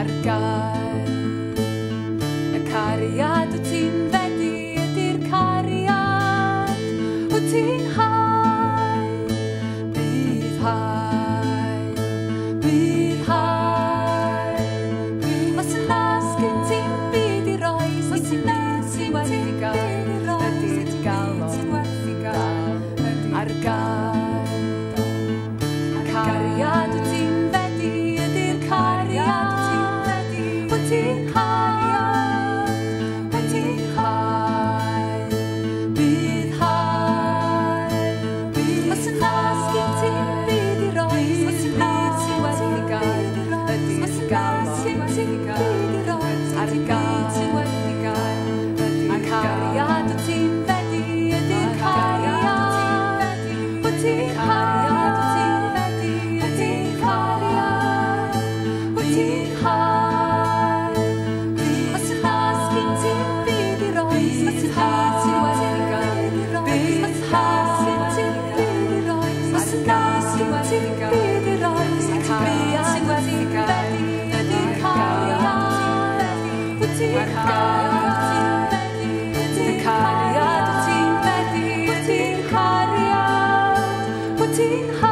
ar gael. Y cariad wyt ti'n fedu ydy'r cariad, wyt ti'n hau. God. 听。